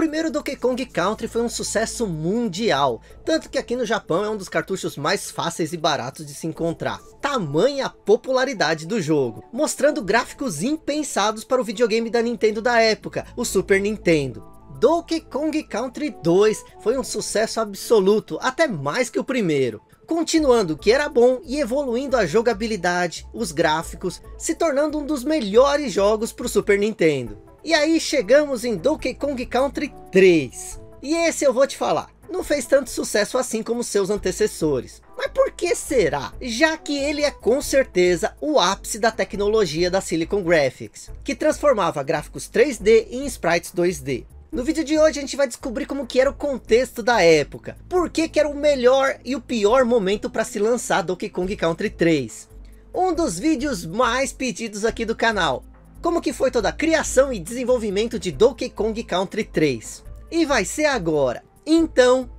primeiro Donkey Kong Country foi um sucesso mundial, tanto que aqui no Japão é um dos cartuchos mais fáceis e baratos de se encontrar. Tamanha popularidade do jogo, mostrando gráficos impensados para o videogame da Nintendo da época, o Super Nintendo. Donkey Kong Country 2 foi um sucesso absoluto, até mais que o primeiro. Continuando o que era bom e evoluindo a jogabilidade, os gráficos, se tornando um dos melhores jogos para o Super Nintendo. E aí chegamos em Donkey Kong Country 3. E esse eu vou te falar, não fez tanto sucesso assim como seus antecessores. Mas por que será? Já que ele é com certeza o ápice da tecnologia da Silicon Graphics, que transformava gráficos 3D em sprites 2D. No vídeo de hoje a gente vai descobrir como que era o contexto da época, por que que era o melhor e o pior momento para se lançar Donkey Kong Country 3. Um dos vídeos mais pedidos aqui do canal, como que foi toda a criação e desenvolvimento de Donkey Kong Country 3. E vai ser agora. Então...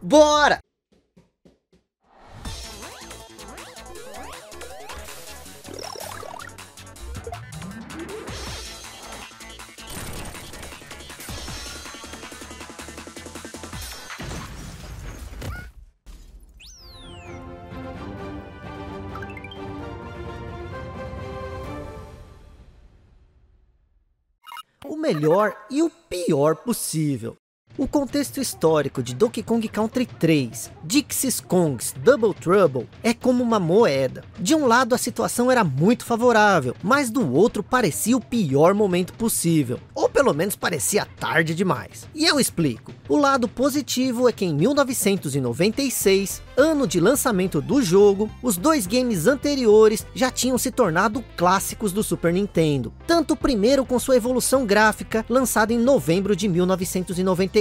Bora! Melhor e o pior possível. O contexto histórico de Donkey Kong Country 3, Dixie's Kongs Double Trouble, é como uma moeda. De um lado a situação era muito favorável, mas do outro parecia o pior momento possível. Ou pelo menos parecia tarde demais. E eu explico. O lado positivo é que em 1996, ano de lançamento do jogo, os dois games anteriores já tinham se tornado clássicos do Super Nintendo. Tanto o primeiro com sua evolução gráfica, lançado em novembro de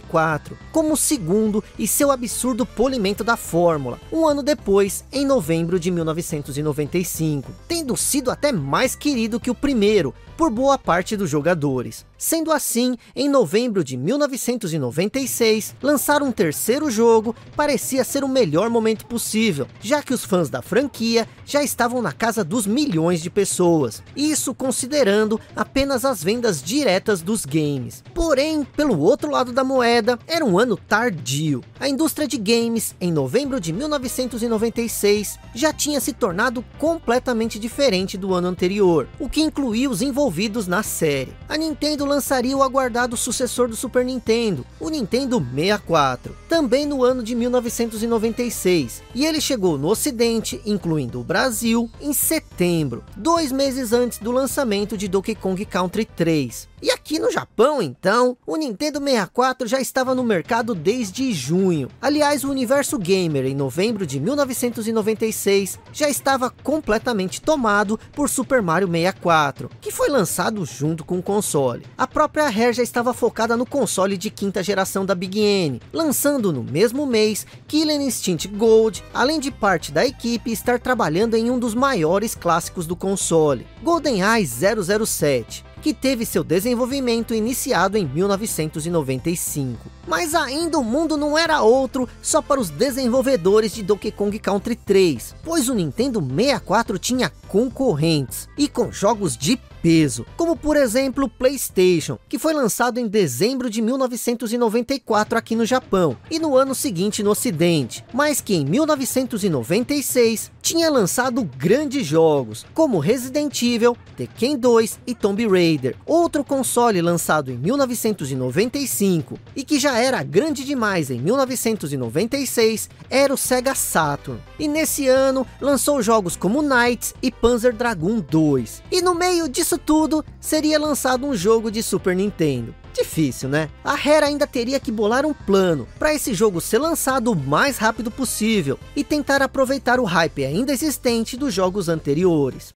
1994, como o segundo e seu absurdo polimento da fórmula, um ano depois, em novembro de 1995, tendo sido até mais querido que o primeiro, por boa parte dos jogadores. Sendo assim, em novembro de 1996, lançar um terceiro jogo parecia ser o melhor momento possível, já que os fãs da franquia já estavam na casa dos milhões de pessoas, isso considerando apenas as vendas diretas dos games. Porém, pelo outro lado da moeda, era um ano tardio. A indústria de games, em novembro de 1996, já tinha se tornado completamente diferente do ano anterior, o que incluía os envolvidos na série. A Nintendo lançaria o aguardado sucessor do Super Nintendo, o Nintendo 64, também no ano de 1996, e ele chegou no ocidente, incluindo o Brasil, em setembro, dois meses antes do lançamento de Donkey Kong Country 3. E aqui no Japão, então, o Nintendo 64 já estava no mercado desde junho. Aliás, o universo gamer em novembro de 1996 já estava completamente tomado por Super Mario 64, que foi lançado junto com o console. A própria Rare já estava focada no console de quinta geração da Big N, lançando no mesmo mês Killer Instinct Gold, além de parte da equipe estar trabalhando em um dos maiores clássicos do console, GoldenEye 007 que teve seu desenvolvimento iniciado em 1995. Mas ainda o mundo não era outro só para os desenvolvedores de Donkey Kong Country 3, pois o Nintendo 64 tinha concorrentes, e com jogos de peso, como por exemplo o Playstation, que foi lançado em dezembro de 1994 aqui no Japão, e no ano seguinte no ocidente, mas que em 1996 tinha lançado grandes jogos, como Resident Evil, Tekken 2 e Tomb Raider, outro console lançado em 1995, e que já era grande demais em 1996, era o Sega Saturn, e nesse ano lançou jogos como Knights e Panzer Dragoon 2, e no meio disso isso tudo, seria lançado um jogo de Super Nintendo. Difícil, né? A Rare ainda teria que bolar um plano para esse jogo ser lançado o mais rápido possível e tentar aproveitar o hype ainda existente dos jogos anteriores.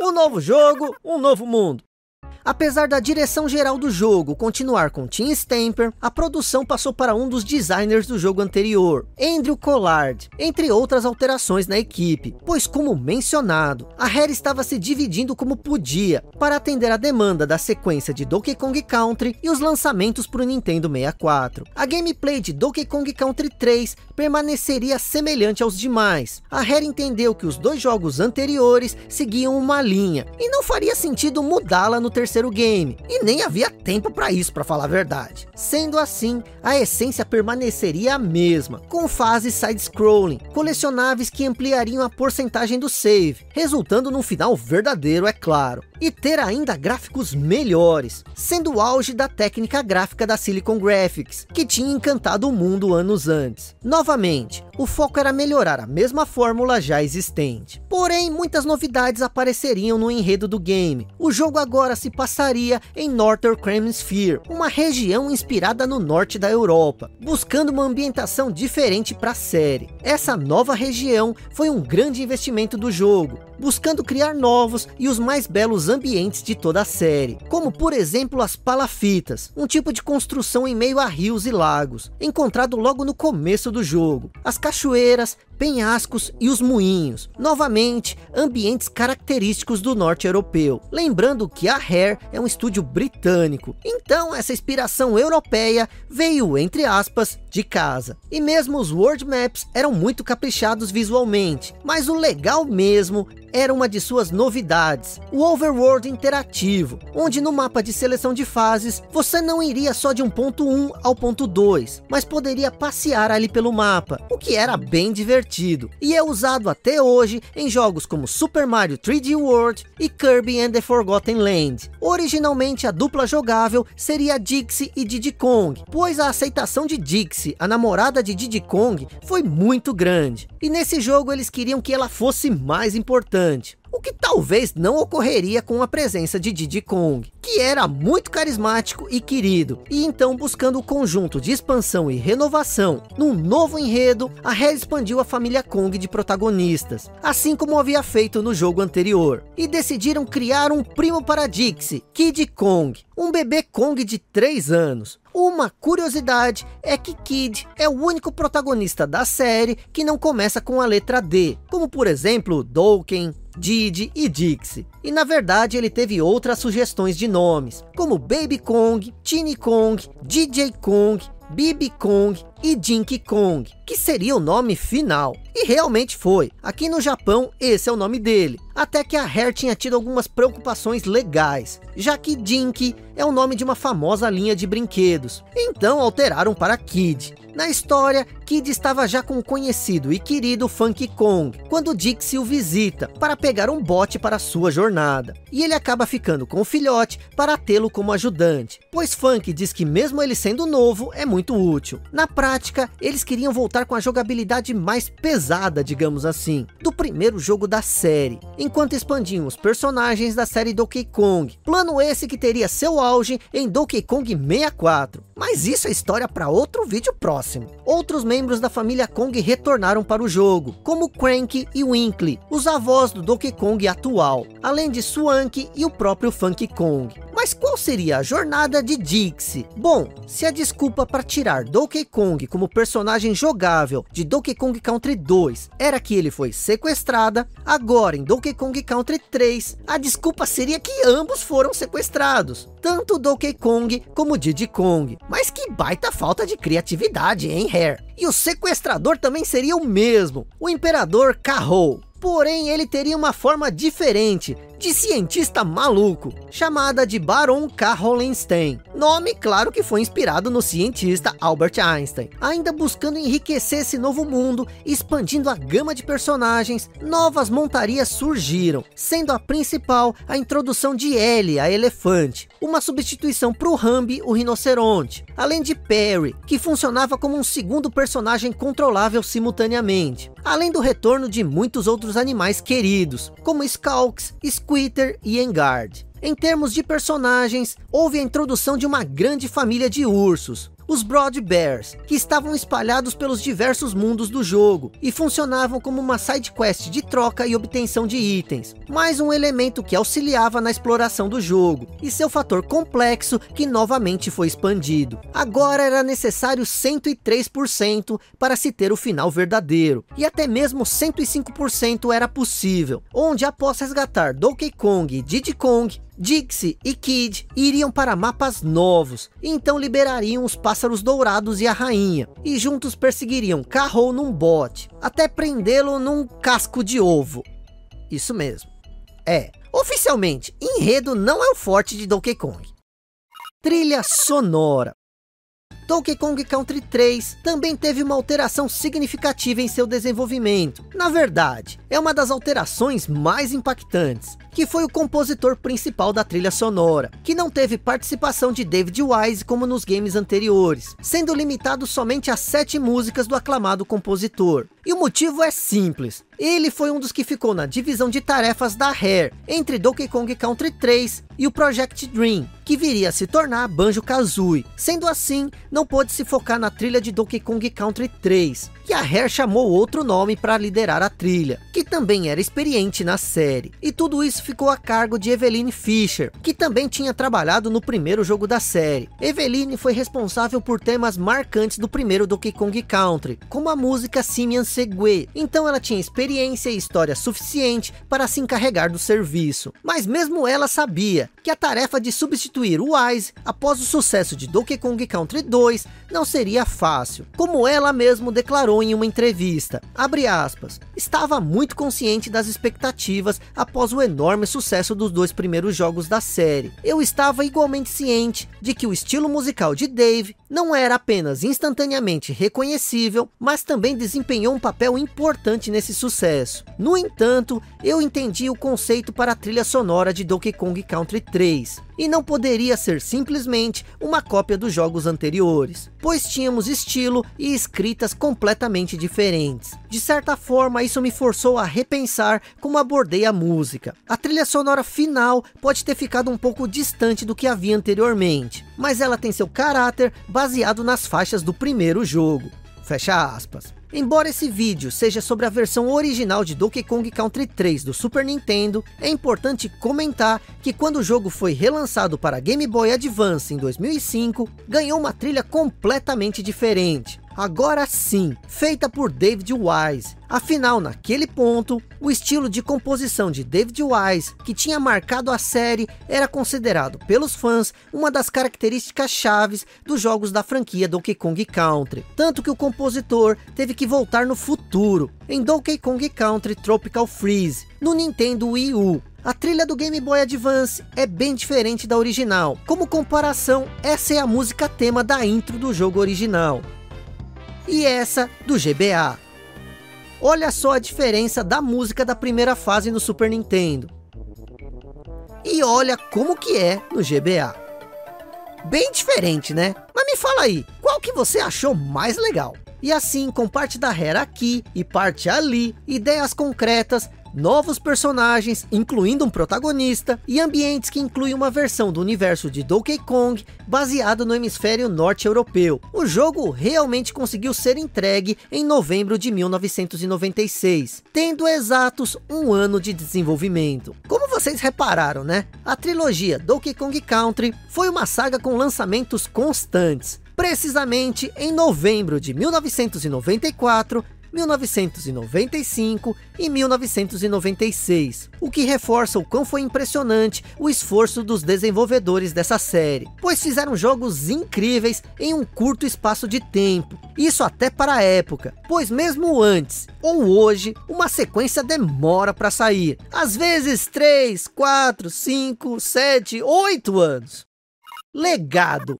Um novo jogo, um novo mundo. Apesar da direção geral do jogo continuar com Tim Stamper, a produção passou para um dos designers do jogo anterior, Andrew Collard, entre outras alterações na equipe, pois como mencionado, a Rare estava se dividindo como podia, para atender a demanda da sequência de Donkey Kong Country e os lançamentos para o Nintendo 64. A gameplay de Donkey Kong Country 3 permaneceria semelhante aos demais. A Rare entendeu que os dois jogos anteriores seguiam uma linha, e não faria sentido mudá-la no terceiro terceiro game, e nem havia tempo para isso, para falar a verdade. Sendo assim, a essência permaneceria a mesma, com fases side-scrolling, colecionáveis que ampliariam a porcentagem do save, resultando num final verdadeiro, é claro. E ter ainda gráficos melhores, sendo o auge da técnica gráfica da Silicon Graphics, que tinha encantado o mundo anos antes. Novamente, o foco era melhorar a mesma fórmula já existente. Porém, muitas novidades apareceriam no enredo do game. O jogo agora se em Northern Hemisphere, uma região inspirada no norte da Europa, buscando uma ambientação diferente para a série. Essa nova região foi um grande investimento do jogo, buscando criar novos e os mais belos ambientes de toda a série, como por exemplo as palafitas, um tipo de construção em meio a rios e lagos, encontrado logo no começo do jogo, as cachoeiras, penhascos e os moinhos, novamente ambientes característicos do norte europeu, lembrando que a Rare é um estúdio britânico, então essa inspiração europeia veio, entre aspas, de casa. E mesmo os world maps eram muito caprichados visualmente, mas o legal mesmo era uma de suas novidades, o Overworld interativo, onde no mapa de seleção de fases, você não iria só de um ponto 1 ao ponto 2, mas poderia passear ali pelo mapa, o que era bem divertido, e é usado até hoje em jogos como Super Mario 3D World e Kirby and the Forgotten Land. Originalmente a dupla jogável seria Dixie e Diddy Kong, pois a aceitação de Dixie, a namorada de Diddy Kong, foi muito grande, e nesse jogo eles queriam que ela fosse mais importante o que talvez não ocorreria com a presença de Diddy Kong, que era muito carismático e querido, e então buscando o conjunto de expansão e renovação, num novo enredo, a Rare expandiu a família Kong de protagonistas, assim como havia feito no jogo anterior, e decidiram criar um primo para Dixie, Kid Kong, um bebê Kong de 3 anos, uma curiosidade é que Kid é o único protagonista da série que não começa com a letra D, como por exemplo Doken, Didi e Dixie. E na verdade ele teve outras sugestões de nomes, como Baby Kong, Tiny Kong, DJ Kong, Bibi Kong e Dinky Kong, que seria o nome final. E realmente foi. Aqui no Japão, esse é o nome dele. Até que a Rare tinha tido algumas preocupações legais, já que Dinky é o nome de uma famosa linha de brinquedos. Então alteraram para Kid. Na história, Kid estava já com o conhecido e querido Funky Kong, quando Dixie o visita, para pegar um bote para sua jornada. E ele acaba ficando com o filhote para tê-lo como ajudante, pois Funk diz que mesmo ele sendo novo, é muito útil. Na prática, eles queriam voltar com a jogabilidade mais pesada, digamos assim, do primeiro jogo da série, enquanto expandiam os personagens da série Donkey Kong. Plano esse que teria seu auge em Donkey Kong 64. Mas isso é história para outro vídeo próximo. Outros membros da família Kong retornaram para o jogo, como Crank e Winkle, os avós do Donkey Kong atual, além de Swank e o próprio Funky Kong. Mas qual seria a jornada de Dixie? Bom, se a desculpa para tirar Donkey Kong como personagem jogável de Donkey Kong Country 2 era que ele foi sequestrada, agora em Donkey Kong Country 3, a desculpa seria que ambos foram sequestrados, tanto Donkey Kong como Diddy Kong. Mas que baita falta de criatividade, hein, Rare? E o sequestrador também seria o mesmo, o Imperador Carro. Porém, ele teria uma forma diferente, de cientista maluco, chamada de Baron K. Holenstein. Nome, claro que foi inspirado no cientista Albert Einstein. Ainda buscando enriquecer esse novo mundo, expandindo a gama de personagens, novas montarias surgiram, sendo a principal a introdução de Ellie, a elefante, uma substituição para o Rambi, o rinoceronte, além de Perry, que funcionava como um segundo personagem controlável simultaneamente, além do retorno de muitos outros animais queridos, como Skalks, Squitter e Engard. Em termos de personagens, houve a introdução de uma grande família de ursos, os Broad Bears, que estavam espalhados pelos diversos mundos do jogo e funcionavam como uma side quest de troca e obtenção de itens, mais um elemento que auxiliava na exploração do jogo e seu fator complexo que novamente foi expandido. Agora era necessário 103% para se ter o final verdadeiro e até mesmo 105% era possível, onde após resgatar Donkey Kong e Diddy Kong, Dixie e Kid iriam para mapas novos, então liberariam os pássaros dourados e a rainha, e juntos perseguiriam Carro num bote, até prendê-lo num casco de ovo. Isso mesmo. É, Oficialmente, enredo não é o forte de Donkey Kong. Trilha sonora. Donkey Kong Country 3 também teve uma alteração significativa em seu desenvolvimento. Na verdade, é uma das alterações mais impactantes, que foi o compositor principal da trilha sonora, que não teve participação de David Wise como nos games anteriores, sendo limitado somente a sete músicas do aclamado compositor. E o motivo é simples, ele foi um dos que ficou na divisão de tarefas da Rare, entre Donkey Kong Country 3 e o Project Dream, que viria a se tornar Banjo-Kazooie. Sendo assim, não pôde se focar na trilha de Donkey Kong Country 3, que a Rare chamou outro nome para liderar a trilha, que também era experiente na série. E tudo isso ficou a cargo de Eveline Fischer, que também tinha trabalhado no primeiro jogo da série. Eveline foi responsável por temas marcantes do primeiro Donkey Kong Country, como a música Simian Segue. Então ela tinha experiência e história suficiente para se encarregar do serviço. Mas mesmo ela sabia que a tarefa de substituir o Wise após o sucesso de Donkey Kong Country 2 não seria fácil, como ela mesmo declarou em uma entrevista, aspas, estava muito consciente das expectativas após o enorme sucesso dos dois primeiros jogos da série. Eu estava igualmente ciente de que o estilo musical de Dave não era apenas instantaneamente reconhecível, mas também desempenhou um papel importante nesse sucesso. No entanto, eu entendi o conceito para a trilha sonora de Donkey Kong Country 3, e não poderia ser simplesmente uma cópia dos jogos anteriores, pois tínhamos estilo e escritas completamente diferentes. De certa forma, isso me forçou a repensar como abordei a música. A trilha sonora final pode ter ficado um pouco distante do que havia anteriormente, mas ela tem seu caráter baseado nas faixas do primeiro jogo. Fecha aspas. Embora esse vídeo seja sobre a versão original de Donkey Kong Country 3 do Super Nintendo, é importante comentar que quando o jogo foi relançado para Game Boy Advance em 2005, ganhou uma trilha completamente diferente agora sim, feita por David Wise. Afinal, naquele ponto, o estilo de composição de David Wise, que tinha marcado a série, era considerado pelos fãs uma das características chaves dos jogos da franquia Donkey Kong Country. Tanto que o compositor teve que voltar no futuro, em Donkey Kong Country Tropical Freeze, no Nintendo Wii U. A trilha do Game Boy Advance é bem diferente da original. Como comparação, essa é a música tema da intro do jogo original e essa do GBA. Olha só a diferença da música da primeira fase no Super Nintendo. E olha como que é no GBA. Bem diferente, né? Mas me fala aí, qual que você achou mais legal? E assim, com parte da Hera aqui e parte ali, ideias concretas, novos personagens, incluindo um protagonista, e ambientes que incluem uma versão do universo de Donkey Kong, baseado no hemisfério norte europeu. O jogo realmente conseguiu ser entregue em novembro de 1996, tendo exatos um ano de desenvolvimento. Como vocês repararam, né? A trilogia Donkey Kong Country foi uma saga com lançamentos constantes, precisamente em novembro de 1994, 1995 e 1996, o que reforça o quão foi impressionante o esforço dos desenvolvedores dessa série, pois fizeram jogos incríveis em um curto espaço de tempo, isso até para a época, pois mesmo antes ou hoje, uma sequência demora para sair, às vezes 3, 4, 5, 7, 8 anos. Legado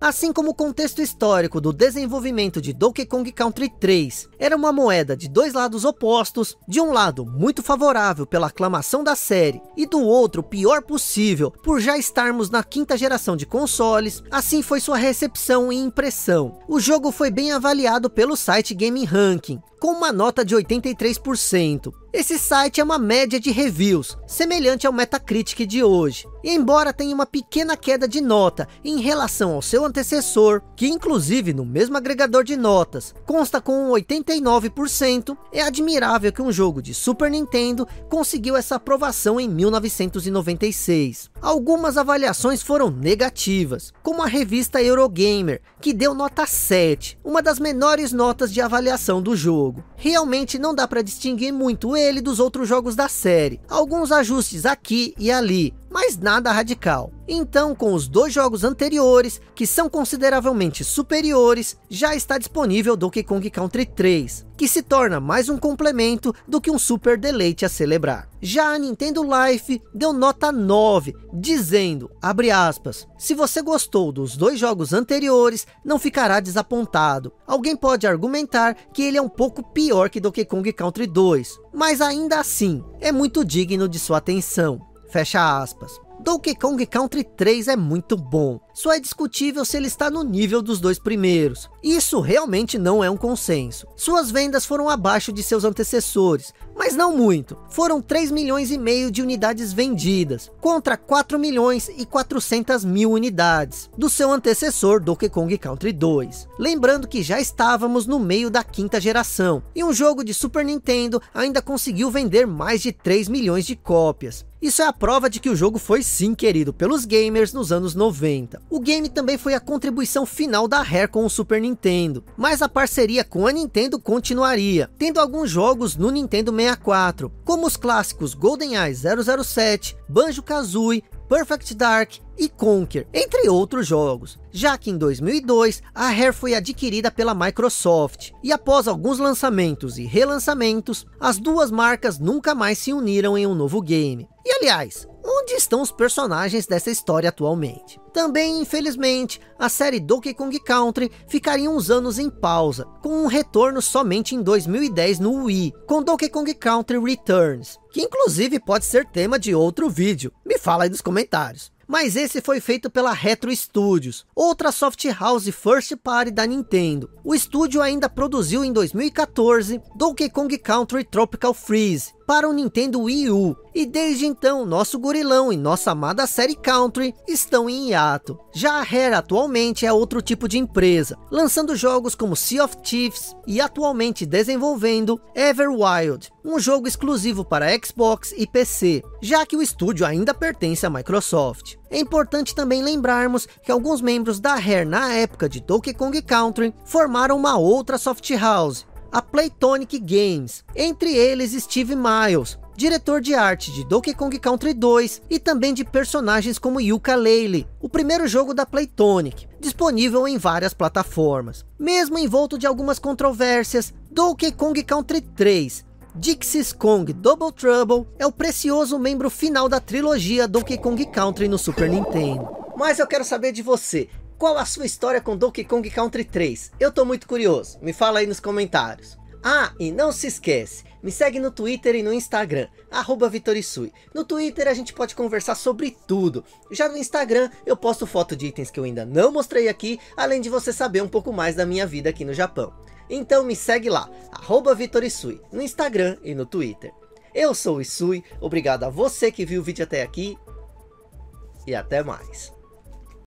Assim como o contexto histórico do desenvolvimento de Donkey Kong Country 3 era uma moeda de dois lados opostos, de um lado muito favorável pela aclamação da série e do outro pior possível por já estarmos na quinta geração de consoles, assim foi sua recepção e impressão. O jogo foi bem avaliado pelo site Game Ranking, com uma nota de 83%. Esse site é uma média de reviews, semelhante ao Metacritic de hoje. E embora tenha uma pequena queda de nota em relação ao seu antecessor, que inclusive no mesmo agregador de notas consta com 89%, é admirável que um jogo de Super Nintendo conseguiu essa aprovação em 1996. Algumas avaliações foram negativas, como a revista Eurogamer, que deu nota 7, uma das menores notas de avaliação do jogo. Realmente não dá para distinguir muito ele dos outros jogos da série. Alguns ajustes aqui e ali, mas nada radical. Então, com os dois jogos anteriores, que são consideravelmente superiores, já está disponível Donkey Kong Country 3, que se torna mais um complemento do que um super deleite a celebrar. Já a Nintendo Life deu nota 9, dizendo, aspas, se você gostou dos dois jogos anteriores, não ficará desapontado. Alguém pode argumentar que ele é um pouco pior que Donkey Kong Country 2, mas ainda assim, é muito digno de sua atenção. Fecha aspas. Donkey Kong Country 3 é muito bom, só é discutível se ele está no nível dos dois primeiros. Isso realmente não é um consenso. Suas vendas foram abaixo de seus antecessores, mas não muito. Foram 3 milhões e meio de unidades vendidas, contra 4 milhões e 400 mil unidades, do seu antecessor Donkey Kong Country 2. Lembrando que já estávamos no meio da quinta geração, e um jogo de Super Nintendo ainda conseguiu vender mais de 3 milhões de cópias. Isso é a prova de que o jogo foi sim querido pelos gamers nos anos 90. O game também foi a contribuição final da Rare com o Super Nintendo, mas a parceria com a Nintendo continuaria, tendo alguns jogos no Nintendo 64, como os clássicos GoldenEye 007, Banjo-Kazooie, Perfect Dark e Conquer, entre outros jogos. Já que em 2002, a Rare foi adquirida pela Microsoft, e após alguns lançamentos e relançamentos, as duas marcas nunca mais se uniram em um novo game. E aliás, onde estão os personagens dessa história atualmente? Também, infelizmente, a série Donkey Kong Country ficaria uns anos em pausa, com um retorno somente em 2010 no Wii, com Donkey Kong Country Returns, que inclusive pode ser tema de outro vídeo. Me fala aí nos comentários mas esse foi feito pela Retro Studios, outra soft house first party da Nintendo. O estúdio ainda produziu em 2014 Donkey Kong Country Tropical Freeze, para o Nintendo Wii U. E desde então, nosso gorilão e nossa amada série Country estão em hiato. Já a Rare atualmente é outro tipo de empresa, lançando jogos como Sea of Thieves e atualmente desenvolvendo Everwild, um jogo exclusivo para Xbox e PC, já que o estúdio ainda pertence à Microsoft. É importante também lembrarmos que alguns membros da Rare na época de Donkey Kong Country formaram uma outra soft house, a Playtonic Games, entre eles Steve Miles, diretor de arte de Donkey Kong Country 2 e também de personagens como Yooka-Laylee, o primeiro jogo da Playtonic, disponível em várias plataformas. Mesmo envolto de algumas controvérsias, Donkey Kong Country 3 Dixie's Kong Double Trouble é o precioso membro final da trilogia Donkey Kong Country no Super Nintendo. Mas eu quero saber de você, qual a sua história com Donkey Kong Country 3? Eu tô muito curioso, me fala aí nos comentários. Ah, e não se esquece, me segue no Twitter e no Instagram, arroba Vitorisui. No Twitter a gente pode conversar sobre tudo. Já no Instagram eu posto foto de itens que eu ainda não mostrei aqui, além de você saber um pouco mais da minha vida aqui no Japão. Então me segue lá, arroba Vitorisui, no Instagram e no Twitter. Eu sou o Isui, obrigado a você que viu o vídeo até aqui, e até mais.